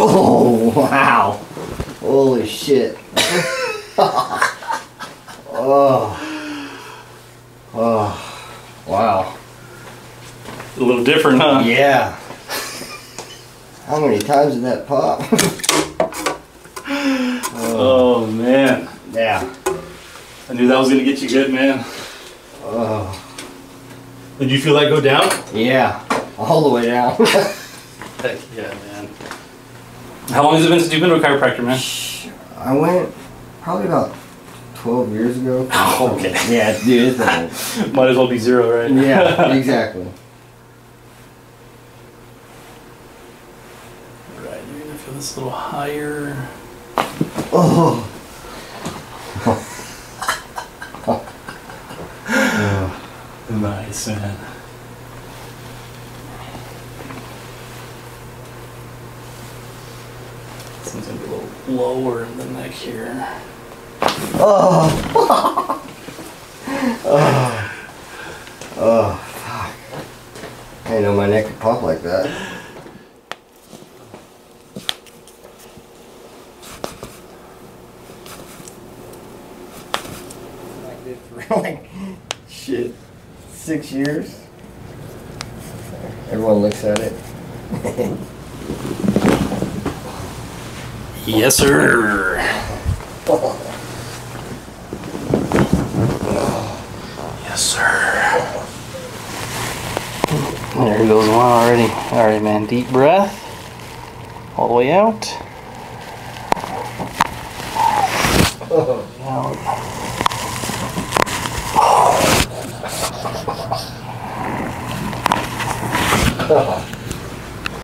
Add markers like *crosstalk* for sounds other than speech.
Oh, wow. Holy shit. oh. Oh. Wow. A little different, huh? Yeah. How many times did that pop? Oh man, yeah. I knew that was gonna get you good, man. Oh. Did you feel that go down? Yeah. All the way down. *laughs* Heck yeah, man. How long has it been since you've been to a chiropractor, man? I went probably about 12 years ago. *laughs* Oh, okay. Yeah, dude, it's old. *laughs* Might as well be zero, right? Yeah, *laughs* exactly. right, you're gonna feel this a little higher. Oh. Nice, man. This one's gonna be a little lower in the neck here. Oh. *laughs* oh. Oh, fuck. I didn't know my neck could pop like that. Like this for like, shit, six years. Everyone looks at it. *laughs* Yes, sir. Yes, sir. There goes one already. All right, man. Deep breath. All the way out. Out. *laughs*